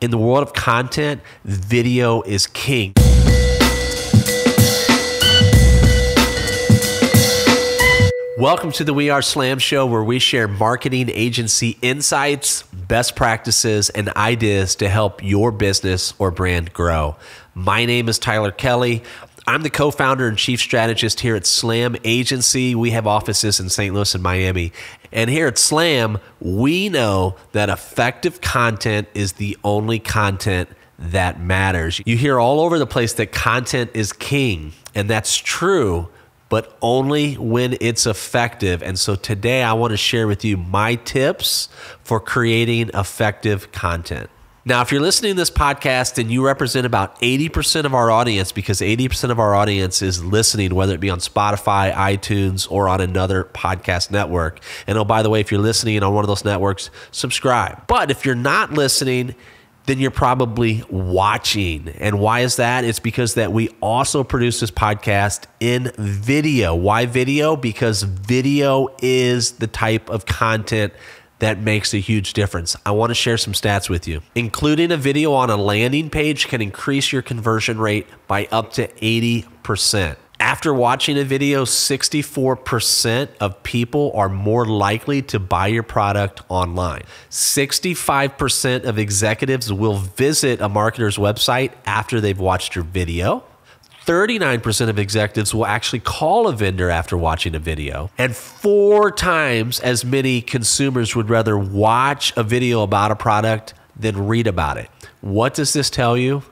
In the world of content, video is king. Welcome to the We Are Slam show where we share marketing agency insights, best practices, and ideas to help your business or brand grow. My name is Tyler Kelly. I'm the co founder and chief strategist here at Slam Agency. We have offices in St. Louis and Miami. And here at Slam, we know that effective content is the only content that matters. You hear all over the place that content is king, and that's true but only when it's effective. And so today I want to share with you my tips for creating effective content. Now, if you're listening to this podcast and you represent about 80% of our audience, because 80% of our audience is listening, whether it be on Spotify, iTunes, or on another podcast network. And oh, by the way, if you're listening on one of those networks, subscribe. But if you're not listening, then you're probably watching. And why is that? It's because that we also produce this podcast in video. Why video? Because video is the type of content that makes a huge difference. I want to share some stats with you. Including a video on a landing page can increase your conversion rate by up to 80%. After watching a video, 64% of people are more likely to buy your product online. 65% of executives will visit a marketer's website after they've watched your video. 39% of executives will actually call a vendor after watching a video. And four times as many consumers would rather watch a video about a product than read about it. What does this tell you?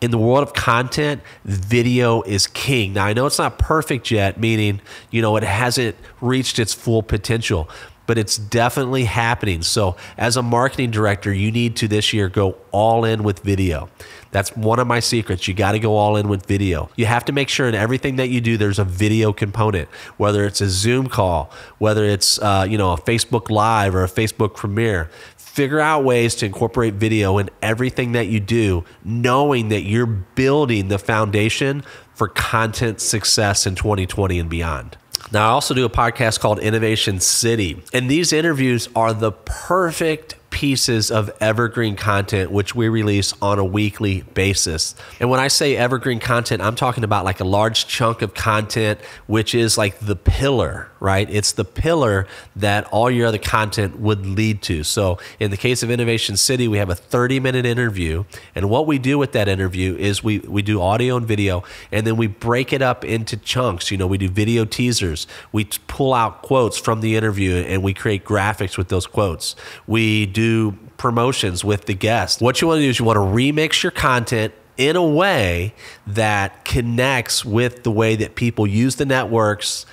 in the world of content, video is king. Now, I know it's not perfect yet, meaning, you know, it hasn't reached its full potential, but it's definitely happening. So, as a marketing director, you need to this year go all in with video. That's one of my secrets. You got to go all in with video. You have to make sure in everything that you do, there's a video component, whether it's a Zoom call, whether it's uh, you know a Facebook Live or a Facebook Premiere figure out ways to incorporate video in everything that you do, knowing that you're building the foundation for content success in 2020 and beyond. Now, I also do a podcast called Innovation City, and these interviews are the perfect pieces of evergreen content, which we release on a weekly basis. And when I say evergreen content, I'm talking about like a large chunk of content, which is like the pillar, right? It's the pillar that all your other content would lead to. So in the case of Innovation City, we have a 30 minute interview. And what we do with that interview is we, we do audio and video, and then we break it up into chunks. You know, we do video teasers, we pull out quotes from the interview, and we create graphics with those quotes. We do promotions with the guest. What you want to do is you want to remix your content in a way that connects with the way that people use the networks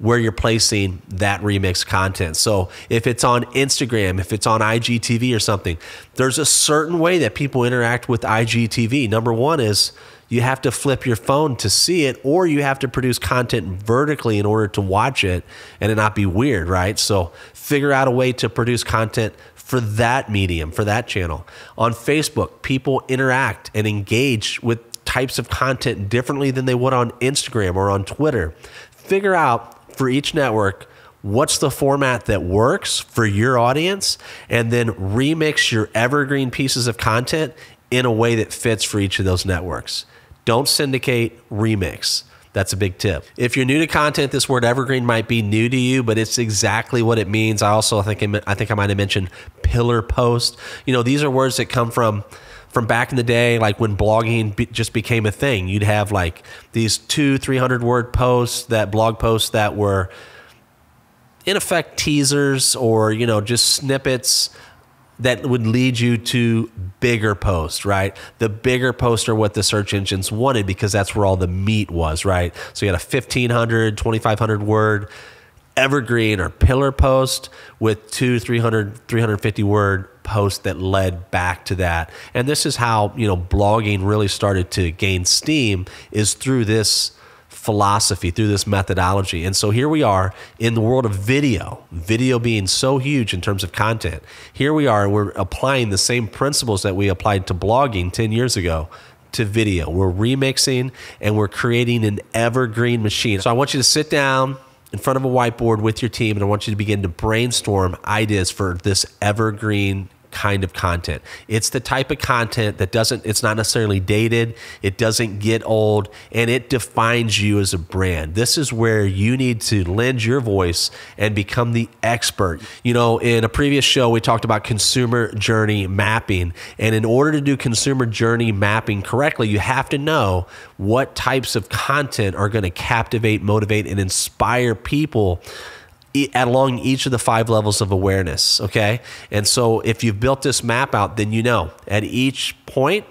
where you're placing that remix content. So if it's on Instagram, if it's on IGTV or something, there's a certain way that people interact with IGTV. Number one is you have to flip your phone to see it, or you have to produce content vertically in order to watch it and it not be weird, right? So figure out a way to produce content for that medium, for that channel. On Facebook, people interact and engage with types of content differently than they would on Instagram or on Twitter. Figure out for each network what's the format that works for your audience and then remix your evergreen pieces of content in a way that fits for each of those networks. Don't syndicate, remix. That's a big tip. If you're new to content, this word evergreen might be new to you, but it's exactly what it means. I also think I think I might have mentioned pillar post. You know, these are words that come from from back in the day, like when blogging be, just became a thing. You'd have like these two, three hundred word posts, that blog posts that were in effect teasers or you know just snippets that would lead you to bigger posts, right? The bigger posts are what the search engines wanted because that's where all the meat was, right? So you had a 1500, 2500 word evergreen or pillar post with two 300 350 word posts that led back to that and this is how you know blogging really started to gain steam is through this philosophy, through this methodology. And so here we are in the world of video, video being so huge in terms of content. Here we are, we're applying the same principles that we applied to blogging 10 years ago to video. We're remixing and we're creating an evergreen machine. So I want you to sit down in front of a whiteboard with your team and I want you to begin to brainstorm ideas for this evergreen kind of content. It's the type of content that doesn't, it's not necessarily dated, it doesn't get old, and it defines you as a brand. This is where you need to lend your voice and become the expert. You know, in a previous show, we talked about consumer journey mapping. And in order to do consumer journey mapping correctly, you have to know what types of content are going to captivate, motivate, and inspire people along each of the five levels of awareness. Okay. And so if you've built this map out, then you know at each point,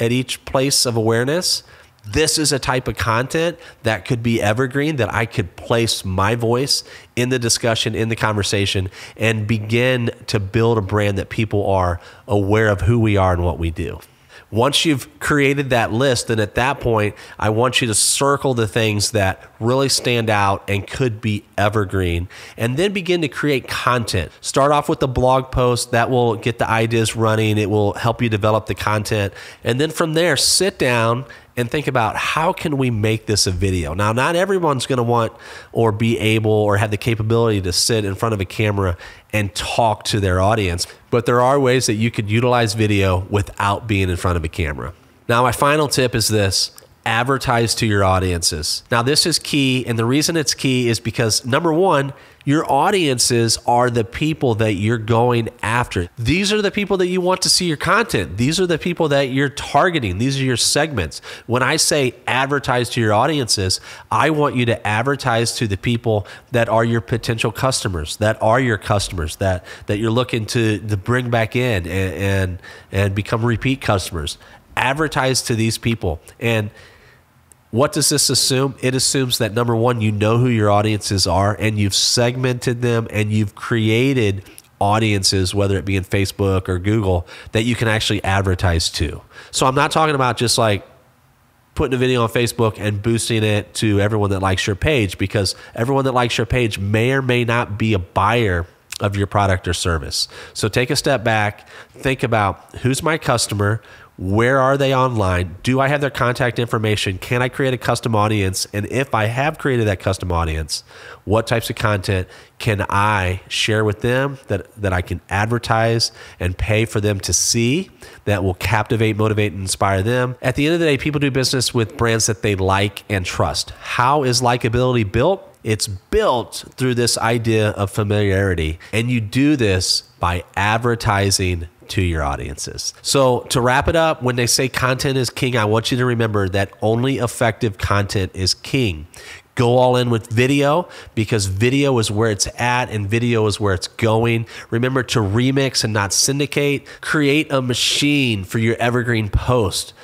at each place of awareness, this is a type of content that could be evergreen that I could place my voice in the discussion, in the conversation, and begin to build a brand that people are aware of who we are and what we do. Once you've created that list, then at that point, I want you to circle the things that really stand out and could be evergreen, and then begin to create content. Start off with the blog post that will get the ideas running, it will help you develop the content. And then from there, sit down and think about how can we make this a video. Now, not everyone's going to want or be able or have the capability to sit in front of a camera and talk to their audience, but there are ways that you could utilize video without being in front of a camera. Now, my final tip is this advertise to your audiences. Now, this is key. And the reason it's key is because number one, your audiences are the people that you're going after. These are the people that you want to see your content. These are the people that you're targeting. These are your segments. When I say advertise to your audiences, I want you to advertise to the people that are your potential customers, that are your customers, that that you're looking to, to bring back in and, and and become repeat customers. Advertise to these people. And what does this assume? It assumes that number one, you know who your audiences are and you've segmented them and you've created audiences, whether it be in Facebook or Google, that you can actually advertise to. So I'm not talking about just like putting a video on Facebook and boosting it to everyone that likes your page because everyone that likes your page may or may not be a buyer of your product or service. So take a step back, think about who's my customer, where are they online? Do I have their contact information? Can I create a custom audience? And if I have created that custom audience, what types of content can I share with them that, that I can advertise and pay for them to see that will captivate, motivate, and inspire them? At the end of the day, people do business with brands that they like and trust. How is likability built? It's built through this idea of familiarity. And you do this by advertising to your audiences. So, to wrap it up, when they say content is king, I want you to remember that only effective content is king. Go all in with video because video is where it's at and video is where it's going. Remember to remix and not syndicate. Create a machine for your evergreen post.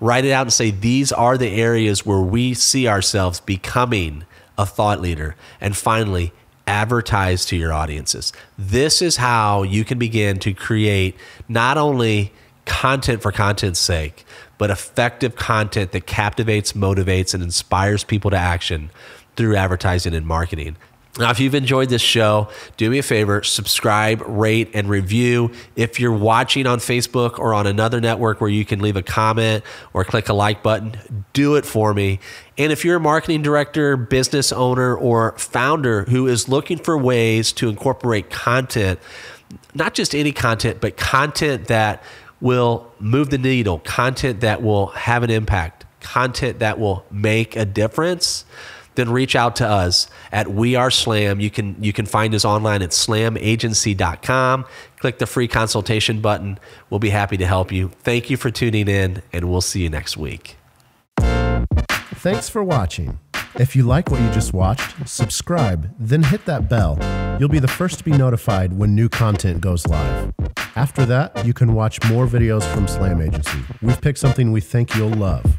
Write it out and say, These are the areas where we see ourselves becoming a thought leader. And finally, advertise to your audiences. This is how you can begin to create not only content for content's sake, but effective content that captivates, motivates, and inspires people to action through advertising and marketing. Now, if you've enjoyed this show, do me a favor, subscribe, rate, and review. If you're watching on Facebook or on another network where you can leave a comment or click a like button, do it for me. And if you're a marketing director, business owner, or founder who is looking for ways to incorporate content, not just any content, but content that will move the needle, content that will have an impact, content that will make a difference, then reach out to us at We Are Slam. You can you can find us online at slamagency.com. Click the free consultation button. We'll be happy to help you. Thank you for tuning in, and we'll see you next week. Thanks for watching. If you like what you just watched, subscribe, then hit that bell. You'll be the first to be notified when new content goes live. After that, you can watch more videos from Slam Agency. We've picked something we think you'll love.